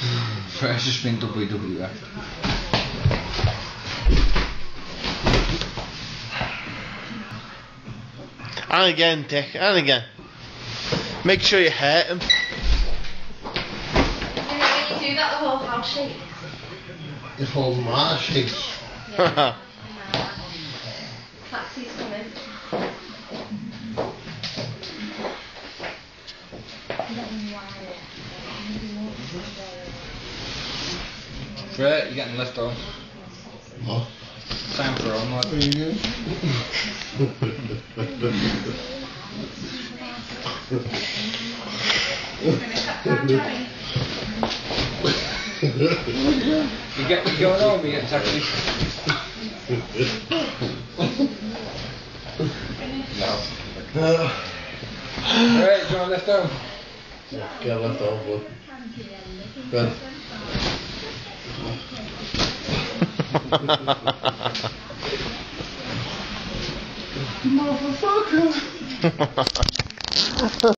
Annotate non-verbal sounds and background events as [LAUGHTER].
Fresh spin WWF. And again, Dick, and again. Make sure you hurt him. You know when you do that, the whole house shakes. It's whole my shakes. Yeah. Taxi's coming. Right, you're getting left on. What? Time for. What are you doing? You get you going home, you get taxi. no. Right, you want left home? yeah, get left off, bud. Good. [LAUGHS] Motherfucker! [LAUGHS]